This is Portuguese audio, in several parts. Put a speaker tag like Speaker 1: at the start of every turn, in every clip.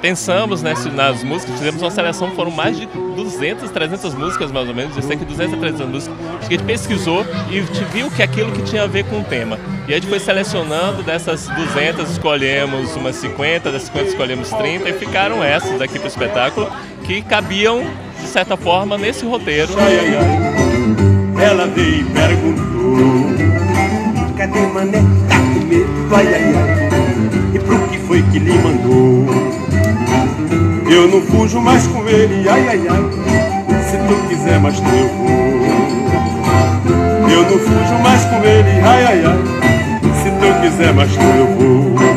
Speaker 1: Pensamos né, nas músicas, fizemos uma seleção, foram mais de 200, 300 músicas mais ou menos, eu sei que 200 a 300 músicas. A gente pesquisou e viu que aquilo que tinha a ver com o tema. E a gente foi selecionando dessas 200, escolhemos umas 50, das 50 escolhemos 30 e ficaram essas aqui para o espetáculo que cabiam, certa forma, nesse roteiro.
Speaker 2: Ai, ai, ai. Ela veio e perguntou: Cadê mané? Tá com medo? Ai, ai, ai. E pro que foi que lhe mandou? Eu não fujo mais com ele, ai, ai, ai. Se tu quiser, mas tu eu vou. Eu não fujo mais com ele, ai, ai, ai. Se tu quiser, mas tu eu vou.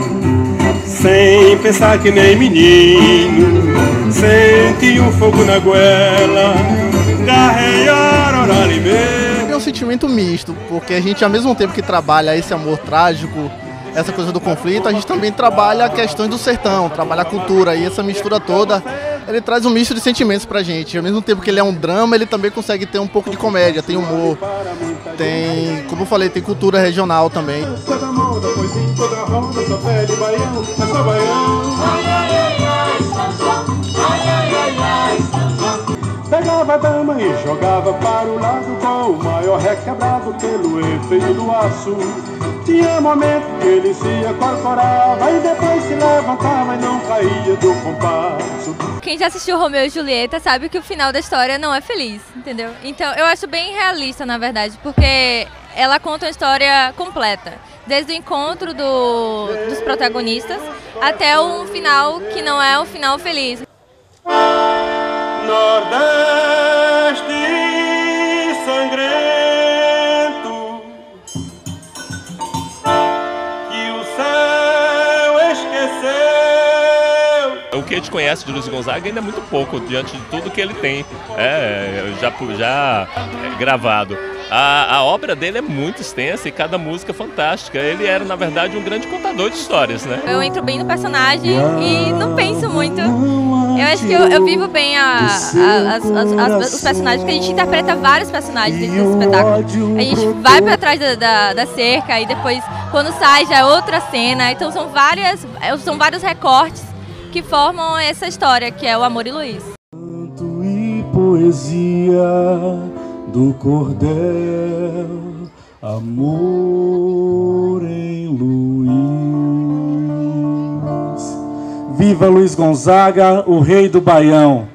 Speaker 2: Sem pensar que nem menino, sente o fogo na goela, carregar orar e
Speaker 3: É um sentimento misto, porque a gente, ao mesmo tempo que trabalha esse amor trágico, essa coisa do conflito, a gente também trabalha questões do sertão, trabalha a cultura e essa mistura toda, ele traz um misto de sentimentos pra gente. Ao mesmo tempo que ele é um drama, ele também consegue ter um pouco de comédia, tem humor, tem, como eu falei, tem cultura regional também.
Speaker 2: Toda toda roda, só pede baião, é só baião. Pegava a dama e jogava para o lado com o maior requebrado pelo efeito do aço. Tinha momento que ele se acorcorava e depois se levantava e não caía do compasso.
Speaker 4: Quem já assistiu Romeu e Julieta sabe que o final da história não é feliz, entendeu? Então eu acho bem realista, na verdade, porque ela conta uma história completa. Desde o encontro do- dos protagonistas até um final que não é um final feliz.
Speaker 2: Nordeste
Speaker 1: que a gente conhece de Luiz Gonzaga ainda é muito pouco diante de tudo que ele tem é, já, já é, gravado. A, a obra dele é muito extensa e cada música é fantástica. Ele era, na verdade, um grande contador de histórias, né?
Speaker 4: Eu entro bem no personagem e não penso muito. Eu acho que eu, eu vivo bem a- a- as- as- as- os personagens, porque a gente interpreta vários personagens dentro desse espetáculo. A gente vai pra trás da, da, da cerca e depois, quando sai, já é outra cena. Então são várias, são vários recortes que formam essa história, que é o Amor e Luiz.
Speaker 2: Canto e poesia do cordel, amor em Luiz. Viva Luiz Gonzaga, o rei do Baião.